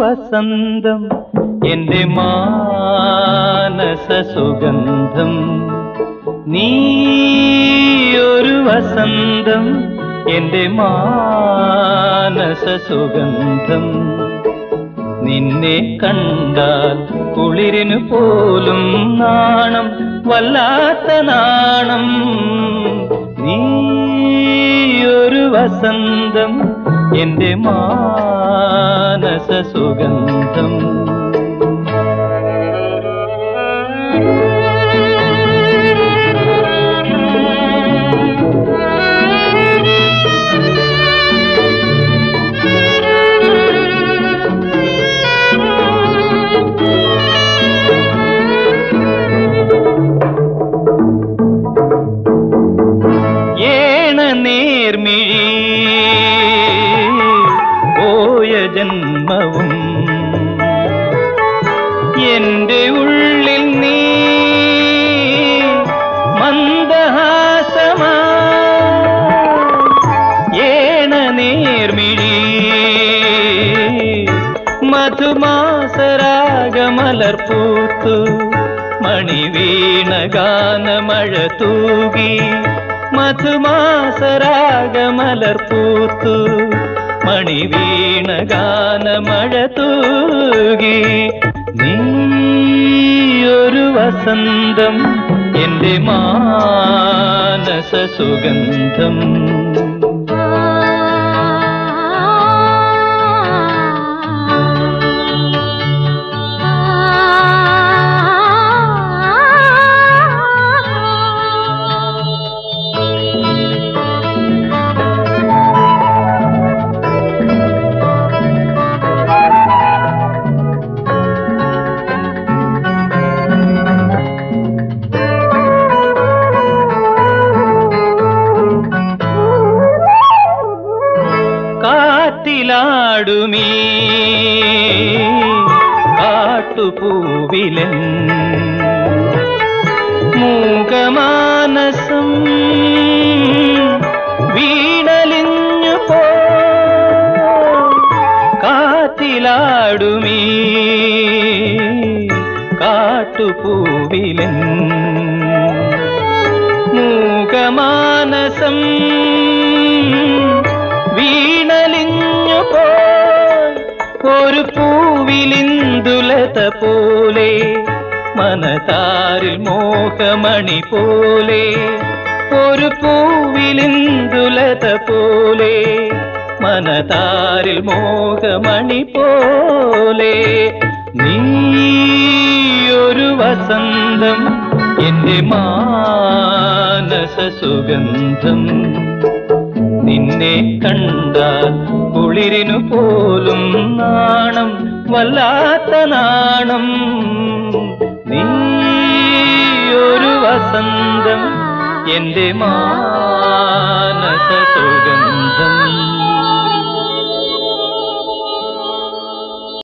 വസന്തം എന്റെ മാനസ സുഗന്ധം. നീയൊരു വസന്തം എന്റെ മാനസ സുഗന്ധം. നിന്നെ കണ്ടാൽ കുളിരിനു പോലും നാണം വല്ലാത്ത നാണം. നീ ഒരു വസന്തം എന്റെ മാനസ സുഗന്ധം. ജന്മവും. എന്റെ ഉള്ളിൽ നീ മന്ദഹാസമാ. ഏണ നേർമിഴി മധുമാസരാഗമലർപ്പൂത്തു മണിവീണ ഗാനമഴ തൂകി മധുമാസരാഗമലർപ്പൂത്തു മണിവീണ ഗാനമഴ തൂകി നീയൊരു വസന്തം എന്റെ മാനസ സുഗന്ധം കാറ്റിലാടുമീ കാട്ടുപൂവിലൻ മൂകമാനസം വീണലിഞ്ഞു പോ. കാറ്റിലാടുമീ കാട്ടുപൂവിലൻ മൂകമാനസം ഒരു പൂവിലിന്ദുലത പോലെ മനതാരിൽ മോഹമണി പോലെ ഒരു പൂവിലിന്ദുലത പോലെ മനതാരിൽ മോഹമണി പോലെ. നീ ഒരു വസന്തം എന്റെ മാനസ സുഗന്ധം നിന്നെ കണ്ടാൽ കുളിരിനു പോലും നാണം വല്ലാത്ത നാണം. നീയൊരു വസന്തം എന്റെ മാനസ സുഗന്ധം.